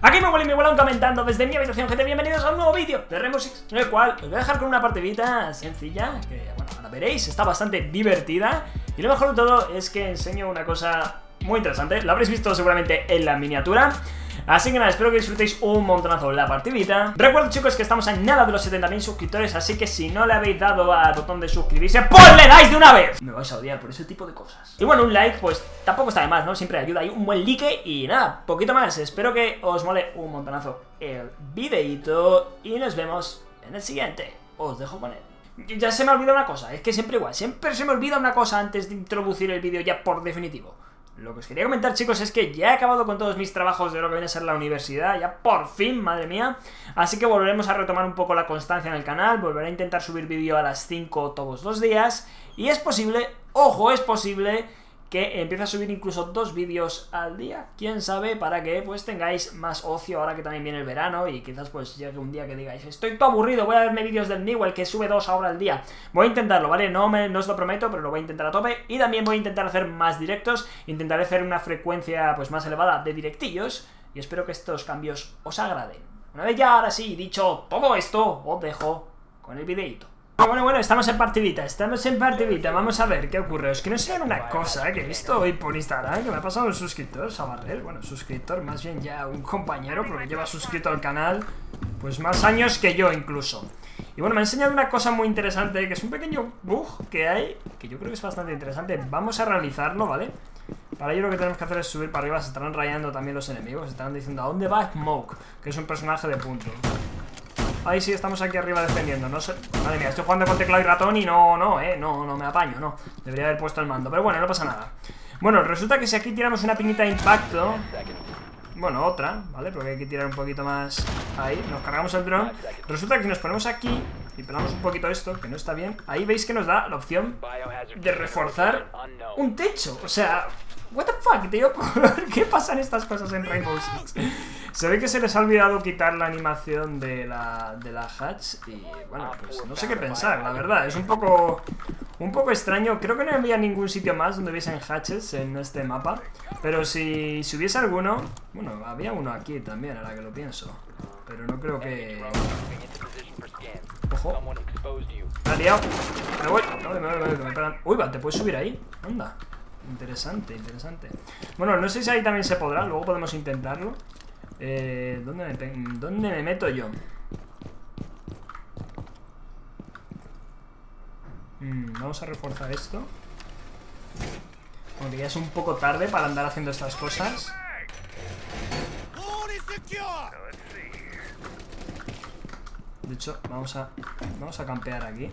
Aquí me huele y me huele comentando desde mi habitación, gente, bienvenidos a un nuevo vídeo de Rainbow Six, en el cual os voy a dejar con una partidita sencilla, que bueno, ahora veréis, está bastante divertida, y lo mejor de todo es que enseño una cosa muy interesante, lo habréis visto seguramente en la miniatura, Así que nada, espero que disfrutéis un montonazo la partidita. Recuerdo chicos que estamos en nada de los 70.000 suscriptores Así que si no le habéis dado al botón de suscribirse ¡Pues le dais de una vez! Me vais a odiar por ese tipo de cosas. Y bueno, un like pues tampoco está de más, ¿no? Siempre ayuda Hay un buen like y nada, poquito más. Espero que os mole un montonazo el videito Y nos vemos en el siguiente. Os dejo con él. Ya se me ha olvidado una cosa, es que siempre igual Siempre se me olvida una cosa antes de introducir el vídeo ya por definitivo lo que os quería comentar, chicos, es que ya he acabado con todos mis trabajos de lo que viene a ser la universidad, ya por fin, madre mía. Así que volveremos a retomar un poco la constancia en el canal, volveré a intentar subir vídeo a las 5 todos los días. Y es posible, ojo, es posible que empiece a subir incluso dos vídeos al día, quién sabe, para que pues tengáis más ocio ahora que también viene el verano y quizás pues llegue un día que digáis, estoy todo aburrido, voy a verme vídeos del Newell que sube dos ahora al día. Voy a intentarlo, ¿vale? No, me, no os lo prometo, pero lo voy a intentar a tope y también voy a intentar hacer más directos, intentaré hacer una frecuencia pues más elevada de directillos y espero que estos cambios os agraden. Una vez ya ahora sí dicho todo esto, os dejo con el videito. Bueno, bueno, estamos en partidita, estamos en partidita, vamos a ver qué ocurre. Es que no sé una cosa que he visto hoy por Instagram, que me ha pasado un suscriptor, Sabarrel, bueno, suscriptor, más bien ya un compañero, porque lleva suscrito al canal, pues más años que yo incluso. Y bueno, me ha enseñado una cosa muy interesante, que es un pequeño bug que hay, que yo creo que es bastante interesante. Vamos a realizarlo, ¿vale? Para ello lo que tenemos que hacer es subir para arriba, se estarán rayando también los enemigos, se estarán diciendo, ¿a dónde va Smoke? Que es un personaje de punto. Ahí sí, estamos aquí arriba defendiendo No sé, madre mía, estoy jugando con teclado y ratón Y no, no, eh, no, no me apaño, no Debería haber puesto el mando, pero bueno, no pasa nada Bueno, resulta que si aquí tiramos una piñita de impacto Bueno, otra, ¿vale? Porque hay que tirar un poquito más Ahí, nos cargamos el dron Resulta que si nos ponemos aquí y pelamos un poquito esto, que no está bien Ahí veis que nos da la opción de reforzar un techo O sea, what the fuck, tío ¿Por qué pasan estas cosas en Rainbow Six? Se ve que se les ha olvidado quitar la animación de la, de la hatch y bueno, pues no sé qué pensar, la verdad. Es un poco un poco extraño. Creo que no había ningún sitio más donde hubiesen hatches en este mapa. Pero si, si hubiese alguno... Bueno, había uno aquí también, ahora que lo pienso. Pero no creo que... Ojo. Me ha liado. Me voy. Me voy, me voy, me Uy, va, ¿te puedes subir ahí? Anda. Interesante, interesante. Bueno, no sé si ahí también se podrá. Luego podemos intentarlo. Eh, ¿dónde, me, ¿Dónde me meto yo? Mm, vamos a reforzar esto. Porque ya es un poco tarde para andar haciendo estas cosas. De hecho, vamos a Vamos a campear aquí.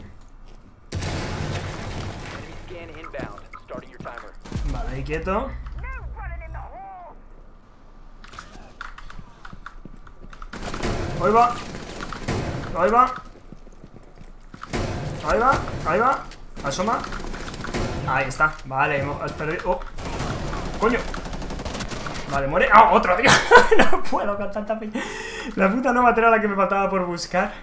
Vale, ahí quieto Ahí va. Ahí va. Ahí va. Ahí va. Asoma. Ahí está. Vale, hemos perdido. Oh. Coño. Vale, muere. ¡Ah, otro, tío! no puedo con tanta peña. La puta no material la que me faltaba por buscar.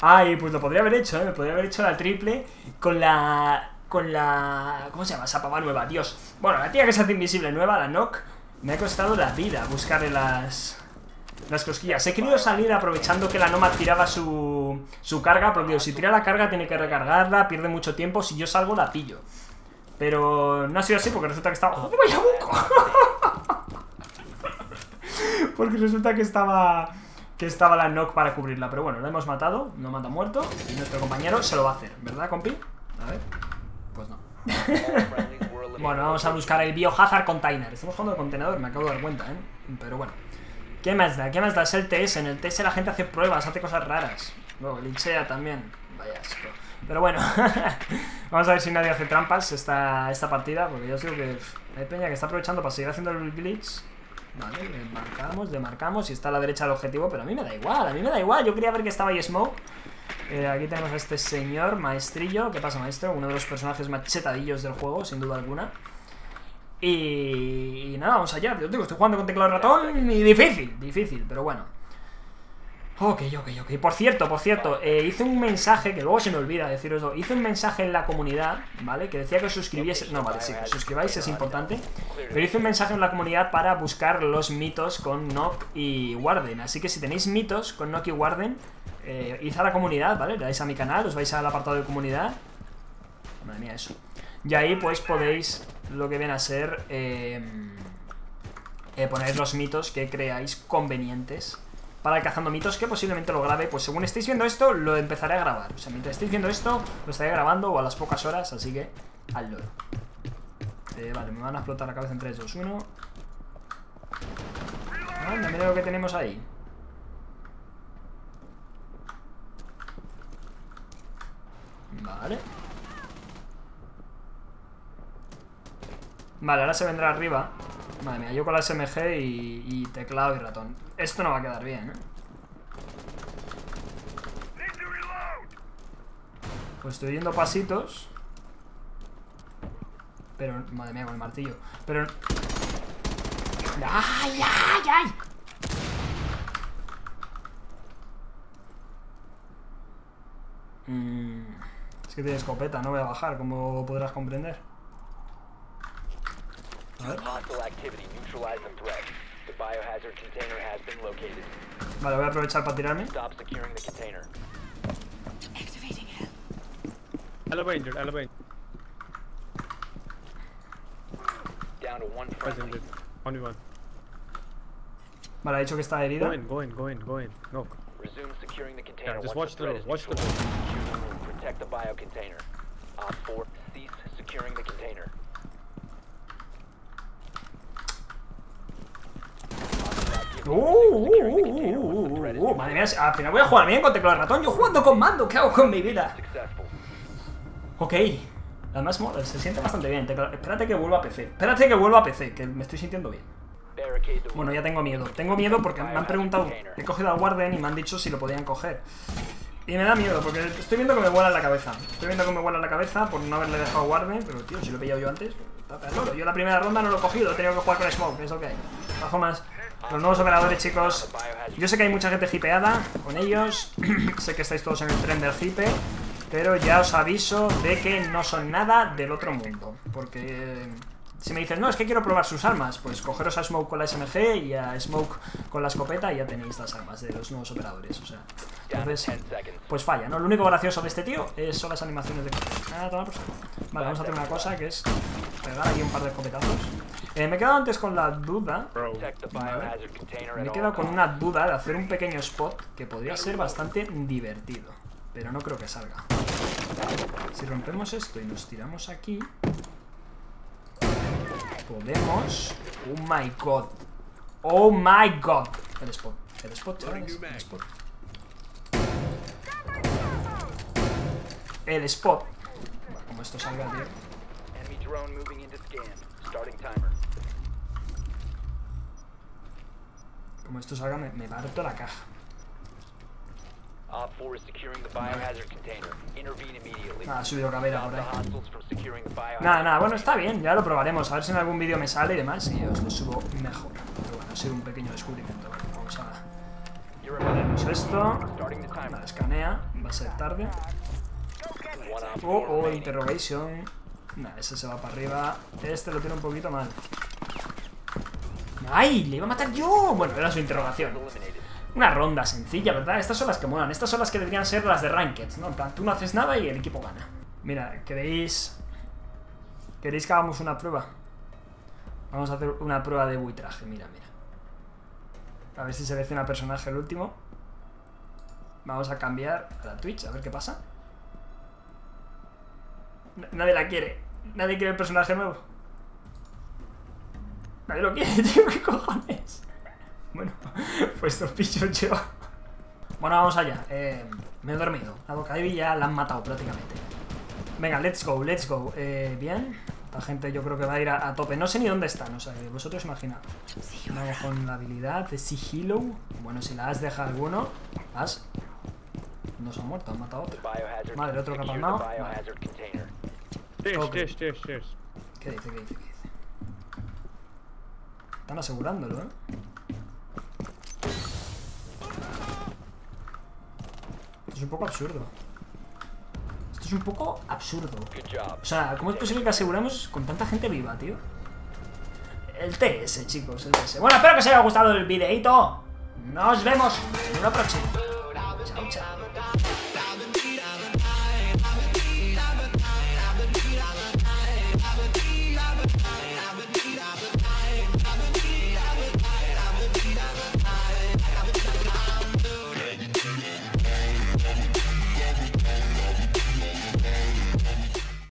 Ay, pues lo podría haber hecho, ¿eh? Me podría haber hecho la triple con la... Con la... ¿Cómo se llama? Esa nueva, Dios. Bueno, la tía que se hace invisible nueva, la Nock, me ha costado la vida buscarle las las cosquillas. He querido salir aprovechando que la Nomad tiraba su, su carga, porque si tira la carga tiene que recargarla, pierde mucho tiempo. Si yo salgo, la pillo. Pero no ha sido así porque resulta que estaba... ¡Joder, vaya buco! porque resulta que estaba... Que estaba la knock para cubrirla. Pero bueno, la hemos matado, no mata muerto. Y nuestro compañero se lo va a hacer, ¿verdad, compi? A ver. Pues no. bueno, vamos a buscar el Biohazard Container. Estamos jugando el contenedor, me acabo de dar cuenta, ¿eh? Pero bueno. ¿Qué más da? ¿Qué más da? Es el TS. En el TS la gente hace pruebas, hace cosas raras. Luego, glitchea también. Vaya asco. Pero bueno, vamos a ver si nadie hace trampas esta, esta partida, porque yo os digo que hay peña que está aprovechando para seguir haciendo el glitch. Vale, le marcamos, le marcamos y está a la derecha el objetivo, pero a mí me da igual, a mí me da igual. Yo quería ver que estaba ahí Smoke. Eh, aquí tenemos a este señor, maestrillo. ¿Qué pasa, maestro? Uno de los personajes más chetadillos del juego, sin duda alguna. Y, nada, vamos allá. Yo digo, estoy jugando con teclado ratón y difícil, difícil, pero bueno. Ok, ok, ok. Por cierto, por cierto, eh, hice un mensaje, que luego se me olvida deciroslo, hice un mensaje en la comunidad, ¿vale? Que decía que os suscribiese... No, vale, sí, que os suscribáis es importante. Pero hice un mensaje en la comunidad para buscar los mitos con Nock y Warden. Así que si tenéis mitos con Nock y Warden, eh, id a la comunidad, ¿vale? Le dais a mi canal, os vais al apartado de comunidad. Madre mía, eso. Y ahí pues podéis lo que viene a ser... Eh, eh, poner los mitos que creáis convenientes para el cazando mitos que posiblemente lo grabe. Pues según estéis viendo esto, lo empezaré a grabar. O sea, mientras estéis viendo esto, lo estaré grabando o a las pocas horas, así que al loro. Eh, vale, me van a explotar la cabeza en 3, 2, 1. Anda, mira lo que tenemos ahí. Vale. Vale, ahora se vendrá arriba. Madre mía, yo con la SMG y, y teclado y ratón. Esto no va a quedar bien, ¿eh? Pues estoy yendo pasitos. Pero, madre mía, con el martillo. Pero... ¡Ay, ay, ay! Mm, es que tiene escopeta, no voy a bajar, como podrás comprender. A ver. Vale, voy a aprovechar para tirarme. Elevator, elevator. Down to one Present friendly. Only one. Vale, ha dicho que está herida. Go in, go in, go in, go in. No. Resume securing the container. Yeah, just watch the the threat watch the neutralized. Secure the room. Protect the bio container. Op 4, cease securing the container. Uh, uh, uh, uh, uh, uh, madre mía, al final voy a jugar bien con teclado de ratón. Yo jugando con mando, ¿qué hago con mi vida? Ok. Además, se siente bastante bien. Espérate que vuelva a PC. Espérate que vuelva a PC, que me estoy sintiendo bien. Bueno, ya tengo miedo. Tengo miedo porque me han preguntado. He cogido al Warden y me han dicho si lo podían coger. Y me da miedo porque estoy viendo que me vuela la cabeza. Estoy viendo que me vuela la cabeza por no haberle dejado Warden. Pero tío, si lo he pillado yo antes. Yo la primera ronda no lo he cogido, he tenido que jugar con Smoke, es lo que hay. Los nuevos operadores, chicos. Yo sé que hay mucha gente hipeada con ellos. sé que estáis todos en el tren del hipe. Pero ya os aviso de que no son nada del otro mundo. Porque si me dices, no, es que quiero probar sus armas, pues cogeros a Smoke con la SMG y a Smoke con la escopeta y ya tenéis las armas de los nuevos operadores. O sea, entonces, 10 seconds. pues falla, ¿no? Lo único gracioso de este tío son las animaciones de... Ah, toma por saco. Vale, vamos a hacer una cosa que es pegar aquí un par de escopetazos. Eh, me he quedado antes con la duda Vale. me he quedado con una duda de hacer un pequeño spot que podría ser bastante divertido. Pero no creo que salga. Si rompemos esto y nos tiramos aquí... Podemos... Oh my god. Oh my god. El spot. El spot, chavales. El spot. El spot. Bueno, como esto salga, tío. Starting timer. Como esto salga, me, me parto la caja. Op 4 is securing the biohazard container. Intervene immediately. Ah, ha subido cabera ahora. eh. Nada, nada, bueno, está bien, ya lo probaremos. A ver si en algún vídeo me sale y demás y os lo subo mejor. Pero bueno, ha sido un pequeño descubrimiento. Vamos a ponernos esto. Vale, escanea, va a ser tarde. Oh, 4 oh, interrogation. Nah, ese se va para arriba. Este lo tiene un poquito mal. ¡Ay! ¡Le iba a matar yo! Bueno, era su interrogación. Una ronda sencilla, ¿verdad? Estas son las que molan. Estas son las que deberían ser las de Ranked, ¿no? En tú no haces nada y el equipo gana. Mira, ¿queréis... ¿Queréis que hagamos una prueba? Vamos a hacer una prueba de buitraje, mira, mira. A ver si selecciona personaje el último. Vamos a cambiar a la Twitch, a ver qué pasa. Nadie la quiere. Nadie quiere el personaje nuevo. Nadie lo quiere, tío, ¿qué cojones? Bueno, pues los pillos yo. Bueno, vamos allá. Eh, me he dormido. A Dokaibi ya la han matado prácticamente. Venga, let's go, let's go. Eh, bien. La gente yo creo que va a ir a, a tope. No sé ni dónde están, o sea, que vosotros imaginad. Vamos con la habilidad de sigilo. Bueno, si la has dejado alguno, has. No se han muerto, han matado a otro. Madre, otro que ha palmado. Vale. Stairs, Ok. stairs, stairs, stairs. ¿Qué dice, qué dice, qué dice? Están asegurándolo, ¿eh? es un poco absurdo. Esto es un poco absurdo. O sea, ¿cómo es posible que aseguramos con tanta gente viva, tío? El TS, chicos, el TS. Bueno, espero que os haya gustado el videito. Nos vemos en una próxima. Chao, chao.